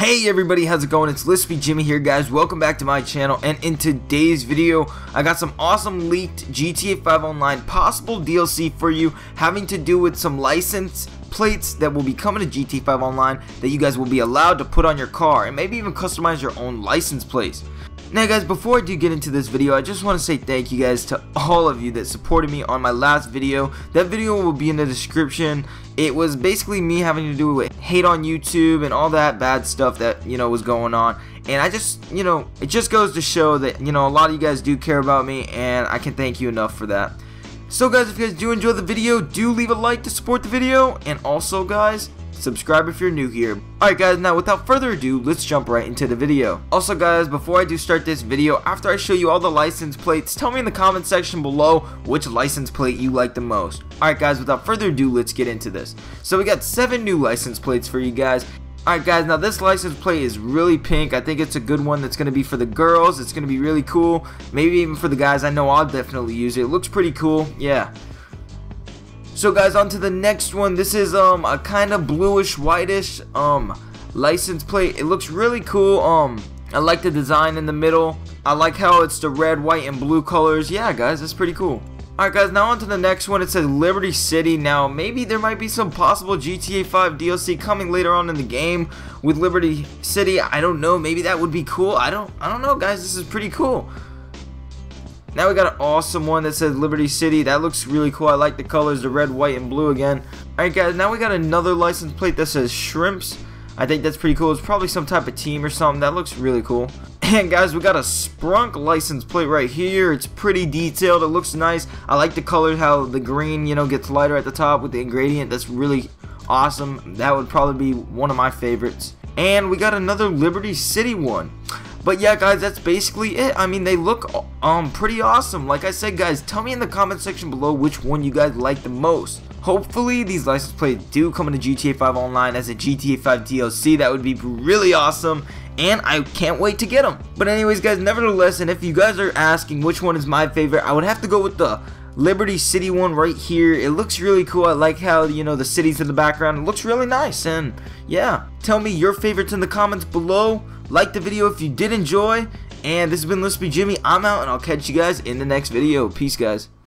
Hey everybody, how's it going? It's Lispy Jimmy here guys, welcome back to my channel and in today's video I got some awesome leaked GTA 5 Online possible DLC for you having to do with some license plates that will be coming to GTA 5 Online that you guys will be allowed to put on your car and maybe even customize your own license plates. Now guys, before I do get into this video, I just want to say thank you guys to all of you that supported me on my last video. That video will be in the description. It was basically me having to do with hate on YouTube and all that bad stuff that, you know, was going on. And I just, you know, it just goes to show that, you know, a lot of you guys do care about me and I can thank you enough for that. So guys, if you guys do enjoy the video, do leave a like to support the video. And also guys, subscribe if you're new here. Alright guys, now without further ado, let's jump right into the video. Also guys, before I do start this video, after I show you all the license plates, tell me in the comment section below which license plate you like the most. Alright guys, without further ado, let's get into this. So we got 7 new license plates for you guys. Alright guys, now this license plate is really pink. I think it's a good one that's going to be for the girls. It's going to be really cool. Maybe even for the guys. I know I'll definitely use it. It looks pretty cool. Yeah. So guys, on to the next one. This is um a kind of bluish whitish um license plate. It looks really cool. Um I like the design in the middle. I like how it's the red, white, and blue colors. Yeah, guys, that's pretty cool. Alright guys, now on to the next one. It says Liberty City. Now, maybe there might be some possible GTA 5 DLC coming later on in the game with Liberty City. I don't know. Maybe that would be cool. I don't I don't know, guys. This is pretty cool. Now we got an awesome one that says Liberty City. That looks really cool. I like the colors, the red, white, and blue again. Alright guys, now we got another license plate that says Shrimps. I think that's pretty cool. It's probably some type of team or something. That looks really cool. And guys, we got a Sprunk license plate right here. It's pretty detailed. It looks nice. I like the color, how the green, you know, gets lighter at the top with the ingredient. That's really awesome. That would probably be one of my favorites. And we got another Liberty City one. But yeah, guys, that's basically it. I mean, they look um pretty awesome. Like I said, guys, tell me in the comment section below which one you guys like the most. Hopefully, these license plates do come into GTA 5 Online as a GTA 5 DLC. That would be really awesome. And I can't wait to get them. But anyways, guys, nevertheless, and if you guys are asking which one is my favorite, I would have to go with the Liberty City one right here. It looks really cool. I like how, you know, the city's in the background. It looks really nice. And yeah, tell me your favorites in the comments below. Like the video if you did enjoy. And this has been Lispy Jimmy. I'm out and I'll catch you guys in the next video. Peace, guys.